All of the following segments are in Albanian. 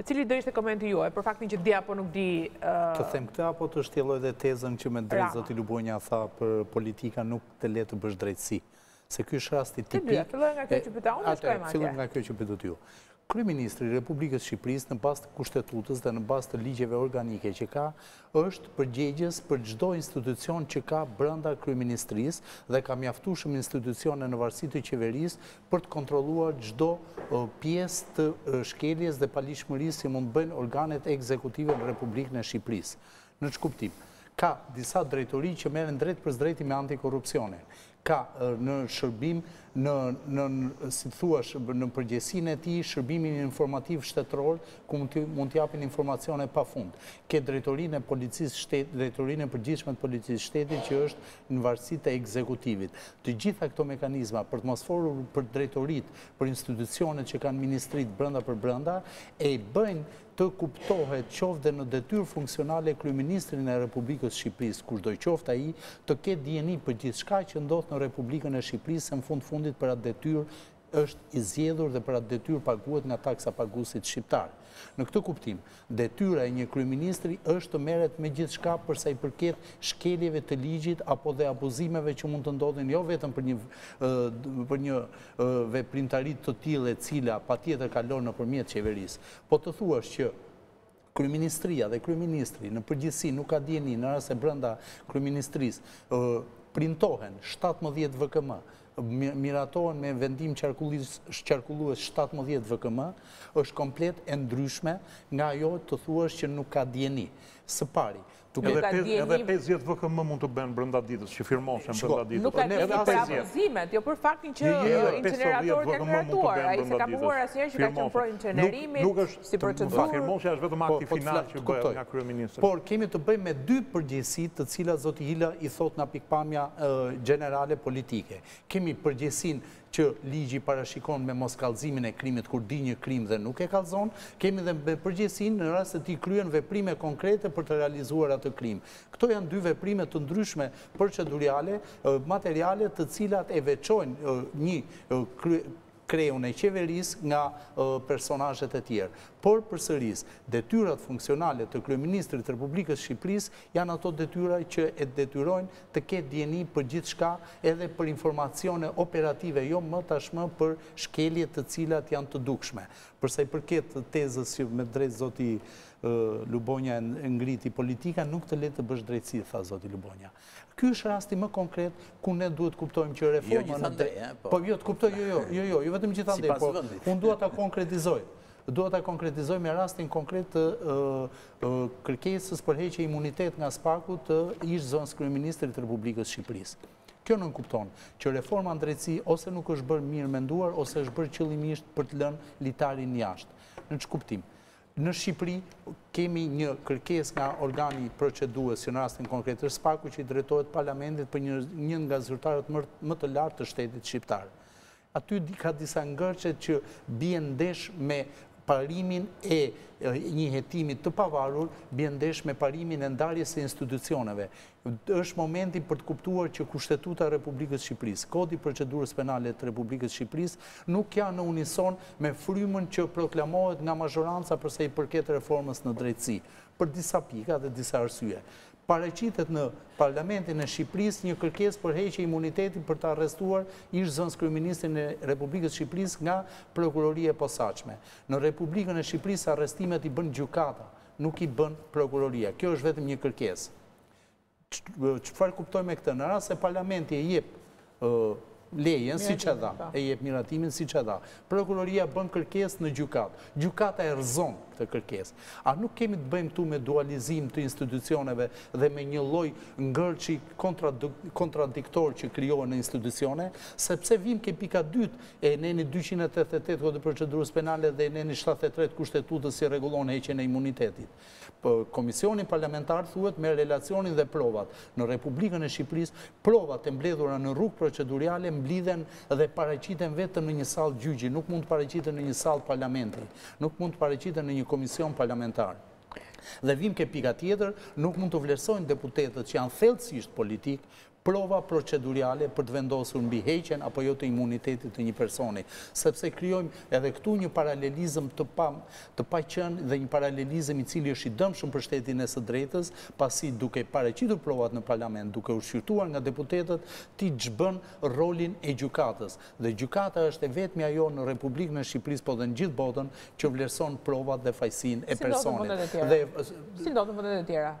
E cili do ishte komenti juaj për faktin që di apo nuk di... Të them këtë apo të shtjelloj dhe tezën që me të drejtë zoti Lubonja tha për politika nuk të le të bësh drejtësi. Se kjo është rasti tipik... Të dyja, fillo nga kjo që pyeta unë, shkojmë atje. Filloj nga kjo që pyetët ju. Kryeministri i Republikës së Shqipërisë në bazë të kushtetutës dhe në bazë të ligjeve organike që ka, Është përgjegjës për çdo institucion që ka brenda Kryeministrisë dhe ka mjaftueshëm institucione në varësi të qeverisë për të kontrolluar çdo pjesë të shkeljes dhe paligjshmërisë që mund të bëjnë organet ekzekutive në Republikën e Shqipërisë. Në ç'kuptim? Ka disa drejtori që merren drejtpërsdrejti me antikorrupsionin. ka në shërbim në në si të thuash në përgjegjësinë e tij shërbimin informativ shtetëror ku mund të mund të japin informacione pa fund. Ke drejtorinë e policisë së shtetit, drejtorinë e përgjithshme të policisë së shtetit që është në varësi të ekzekutivit. Të gjitha këto mekanizma për të mos folur për drejtoritë për institucionet që kanë ministritë brenda për brenda e bëjnë Të kuptohet, qoftë dhe në detyrë funksionale kryeministrin e Republikës së Shqipërisë, kushdo qoftë ai, të ketë dijeni për gjithçka që ndodh në Republikën e Shqipërisë se në fund fundit për atë detyrë është i zgjedhur dhe për atë detyrë paguhet nga taksapaguesit shqiptarë. Në këtë kuptim, detyra e një kryeministri është të merret me gjithçka përsa i përket shkeljeve të ligjit apo dhe abuzimeve që mund të ndodhin jo vetëm për një për një veprimtari të tillë e cila patjetër kalon nëpërmjet qeverisë Po të thuash që kryeministria dhe kryeministri në përgjithësi nuk ka dijeni në rast se brenda kryeministrisë printohen shtatëmbëdhjetë VKM, miratohen me vendim qarkullues shtatëmbëdhjetë VKM, është komplet e ndryshme nga ajo të thuash që nuk ka dijeni. Së pari, Edhe pesëdhjetë VKM mund të bëhen brenda ditës, që firmosen brenda ditës. Nuk ka dijeni për abuzimet, jo për faktin që inceneratorët janë miratuar, ai s'e ka mohuar asnjëherë që ka qenë pro incenerimit, si procedurë. Firmosja është vetëm akti final që bëhet nga kryeministri. Por kemi të bëjmë me dy përgjegjësi të cilat zoti Hila i thotë nga pikëpamja gjenerale politike. Kemi përgjegjësinë që ligji parashikon me moskallëzimin e krimit kur di një krim dhe nuk e kallëzon, kemi dhe me përgjegjësinë në rast se ti kryen veprime konkrete për të realizuar atë krim. Këto janë dy veprime të ndryshme procedurale, materiale të cilat e veçojnë një kreun e qeverisë nga personazhet e tjerë. Por përsëris, detyrat funksionale të Kryeministrit të Republikës së Shqipërisë Janë ato detyra që e detyrojnë të ketë dijeni për gjithçka, edhe për informacione operative, jo më tashmë për shkelje të cilat janë të dukshme. Përsa i përket tezës që me të drejtë zoti Lubonja e ngriti, politika nuk të le të bësh drejtësi, tha zoti Lubonja. Ky është rasti më konkret ku ne duhet të kuptojmë që reforma në drejtësi, po jo të kuptojmë, jo jo, jo jo, jo vetëm gjithandej, por unë dua ta konkretizoj, Dua ta konkretizoj me rastin konkret të kërkesës për heqje imunitet nga SPAK-u të ish zëvendëskryeministrit të Republikës Shqipërisë. Kjo nënkupton që reforma në drejtësi ose nuk është bërë mirë menduar ose është bërë qëllimisht për të lënë litarin jashtë. Në ç'kuptim? Në Shqipëri kemi një kërkesë nga organi procedues, që në rastin konkret është SPAK-u që i drejtohet Parlamentit për një nga zyrtarët më të lartë të shtetit shqiptar. Aty ka disa ngërçe që bien ndesh me parimin e një hetimi të pavarur, bien ndesh me parimin e ndarjes së institucioneve. Është momenti për të kuptuar që Kushtetuta e Republikës së Shqipërisë, Kodi i Procedurës Penale të Republikës së Shqipërisë nuk janë në unison me frymën që proklamohet nga mazhoranca për sa i përket reformës në drejtësi, për disa pika dhe disa arsye. Paraqitet në Parlamentin e Shqipërisë një kërkesë për heqje imuniteti për të arrestuar ish-zëvendëskryeministrin e Republikës Shqipërisë nga Prokuroria e Posaçme. Në Republikën e Shqipërisë arrestimet i bën gjykata, nuk i bën prokuroria. Kjo është vetëm një kërkesë. Çfarë kuptojmë me këtë? Në rast se Parlamenti e jep lejen siç e dha, e jep miratimin siç e dha. Prokuroria bën kërkesë në gjykatë. Gjykata e rrëzon këtë kërkesë. A nuk kemi të bëjmë këtu me dualizim të institucioneve dhe me një lloj ngërçi kontradiktor që krijohen në institucione? Sepse vijmë ke pika e dytë e nenit dyqind e tetëdhjetë e tetë të Kodit Procedurës Penale dhe e nenit shtatëdhjetë e tre të Kushtetutës që rregullon heqjen e imunitetit. Komisioni parlamentar thuhet me relacionin dhe provat. Në Republikën e Shqipërisë, provat e mbledhura në rrugë proceduriale mblidhen dhe paraqiten vetëm në një sallë gjyqi, nuk mund të paraqiten në një sallë parlamenti, nuk mund të paraqiten në një komision parlamentar. Dhe vijmë ke pika tjetër, nuk mund të vlerësojnë deputetët që janë thellësisht politikë, prova proceduriale për të vendosur mbi heqjen apo jo të imunitetit të një personi, sepse krijojmë edhe këtu një paralelizëm të pa të paqenë dhe një paralelizëm i cili është i dëmshëm për shtetin e së drejtës, pasi duke paraqitur provat në parlament, duke u shqyrtuar nga deputetët, ti zhbën rolin e gjykatës. Dhe gjykata është e vetmja jo në Republikën e Shqipërisë po dhe në gjithë botën që vlerëson provat dhe fajësinë e personit. Dhe. Si ndodh në vendet e tjera?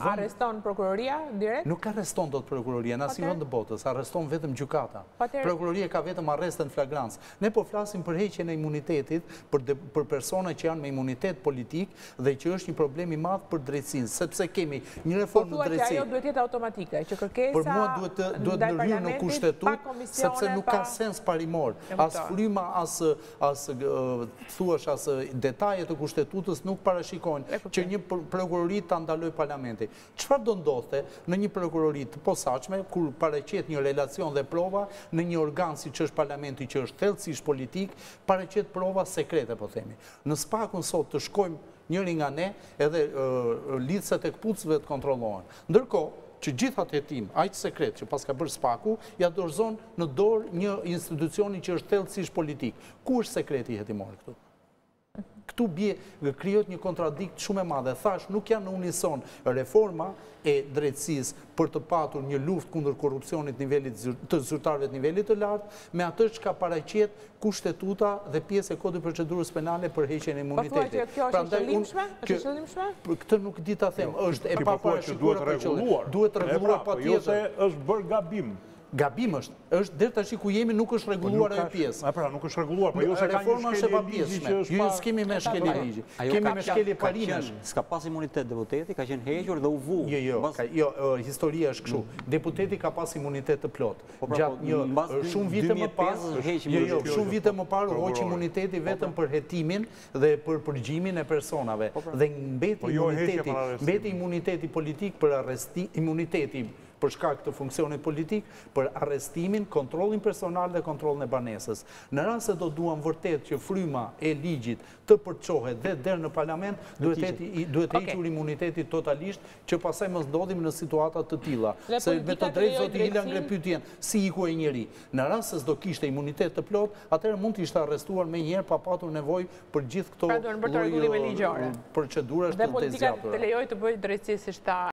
Arreston prokuroria direkt? Nuk arreston dot prokuroria, në asnjë vend të botës, arreston vetëm gjykata. Prokuroria ka vetëm arrestin në flagrancë. Ne po flasim për heqjen e imunitetit për persona që janë me imunitet politik dhe që është një problem i madh për drejtësinë, sepse kemi një reformë në drejtësi. Po thua që ajo duhet të jetë automatike, që kërkesa ndaj parlamentit pa komisione, pa Për mua duhet ndërhyrë në kushtetutë, sepse nuk ka sens parimor, as fryma, as Do thosha se detajet e Kushtetutës nuk parashikojnë që një prokurori ta ndalojë Parlamenti. Çfarë do ndodhte në një prokurori të posaçme, kur paraqet një relacion dhe prova në një organ siç është Parlamenti që është thellësisht politik, paraqet prova sekrete po themi. Në SPAK-un sot të shkojmë njëri nga ne edhe lidhset e këpucëve të kontrollohen. Ndërkohë, që gjithë atë hetim aq sekret që paska bërë SPAK-u, ia dorëzon në dorë një institucioni që është thellësisht politik. Ku është sekreti hetimor këtu? Këtu bie, krijohet një kontradiktë shumë e madhe. Thashë, nuk janë në unison reforma e drejtësisë për të patur një luftë kundër korrupsionit nivelit të zyrtarëve të nivelit të lartë, me atë çka paraqet Kushtetuta dhe pjesë e Kodit të Procedurës Penale për heqjen e imunitetit. Po thua që kjo është e qëllimshme? Është e qëllimshme? Këtë nuk di t'ua them, është e paparashikuar për qëllim. Duhet rregulluar. Po jo se është bërë gabim. Gabim është. Është deri tash ku jemi nuk është rregulluar ajo pjesë. Po pra, nuk është rregulluar, po jo se ka një shkelje ligji që është pa. Jo, s'kemi me shkelje ligji. Kemi me shkelje parimesh. S'ka pas imunitet deputeti, ka qenë hequr dhe u vu. Jo, jo, jo, historia është kështu. Deputeti ka pas imunitet të plotë. Po pra, gjatë po, një mbas shumë vite më pas, jo, jo, shumë vite më parë u hoq imuniteti po, vetëm pra. për hetimin dhe për përgjimin e personave. Po, pra. Dhe mbeti po, jo, imuniteti, mbeti imuniteti politik për arresti, imuniteti për shkak të funksionit politik, për arrestimin, kontrollin personal dhe kontrollin e banesës. Në rast se do duam vërtet që fryma e ligjit të përçohet dhe deri në parlament, duhet të duhet hequr imuniteti totalisht që pastaj mos ndodhim në situata të tilla, Dhe se me politika të drejtë lejojë zoti Hila ngre drejtësinë? pyetjen, si iku ai njeri? Në rast se s'do kishte imunitet të plotë, atëherë mund të ishte arrestuar menjëherë pa patur nevojë për gjithë këto Pra duhen bërë lloj rregullime ligjore. procedurash Dhe të të politika të zgjatura. lejojë të bëjë drejtësi siç tha